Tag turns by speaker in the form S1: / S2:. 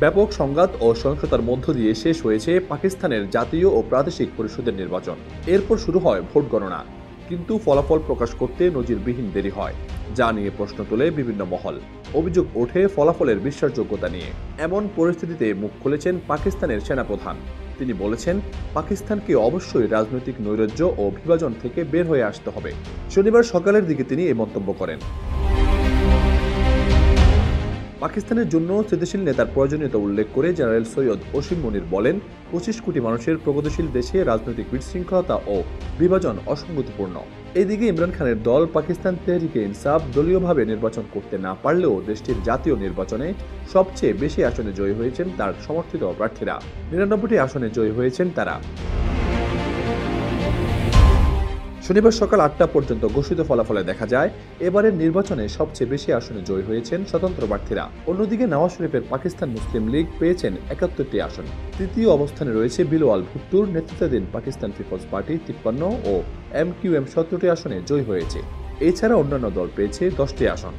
S1: ব্যাপক সংঘাত ও সহিংসতার মধ্য দিয়ে শেষ হয়েছে পাকিস্তানের জাতীয় ও প্রাদেশিক পরিষদের নির্বাচন। এরপর শুরু হয় ভোট গণনা। কিন্তু ফলাফল প্রকাশ করতে নজিরবিহীন দেরি হয়, যা নিয়ে প্রশ্ন তোলে বিভিন্ন মহল। অভিযোগ ওঠে ফলাফলের বিশ্বাসযোগ্যতা নিয়ে। এমন পরিস্থিতিতে মুখ খুলেছেন পাকিস্তানের সেনাপ্রধান। তিনি বলেছেন, পাকিস্তানকে অবশ্যই রাজনৈতিক নৈরাজ্য ও বিভাজন থেকে বের হয়ে আসতে হবে। শনিবার সকালের দিকে তিনি এই মন্তব্য করেন। পাকিস্তানের জন্য স্থিতিশীল নেতার প্রয়োজনীয়তা উল্লেখ করে জেনারেল সৈয়দ ওসিম মনির বলেন, পঁচিশ কোটি মানুষের প্রগতিশীল দেশে রাজনৈতিক বিশৃঙ্খলতা ও বিভাজন অসঙ্গতিপূর্ণ। এদিকে ইমরান খানের দল পাকিস্তান তেহরিকে ইনসাফ দলীয়ভাবে নির্বাচন করতে না পারলেও দেশটির জাতীয় নির্বাচনে সবচেয়ে বেশি আসনে জয়ী হয়েছেন তার সমর্থিত প্রার্থীরা। নিরানব্বইটি আসনে জয়ী হয়েছেন তারা। শনিবার সকাল আটটা পর্যন্ত ঘোষিত ফলাফলে দেখা যায়, এবারের নির্বাচনে সবচেয়ে বেশি আসনে জয়ী হয়েছেন স্বতন্ত্র প্রার্থীরা। অন্যদিকে নওয়াজ শরীফের পাকিস্তান মুসলিম লীগ পেয়েছেন একাত্তরটি আসন। তৃতীয় অবস্থানে রয়েছে বিলওয়াল ভুট্টুর নেতৃত্বাধীন পাকিস্তান পিপলস পার্টি তিপ্পান্ন ও এম কিউ এম সতেরোটি আসনে জয়ী হয়েছে। এছাড়া অন্যান্য দল পেয়েছে দশটি আসন।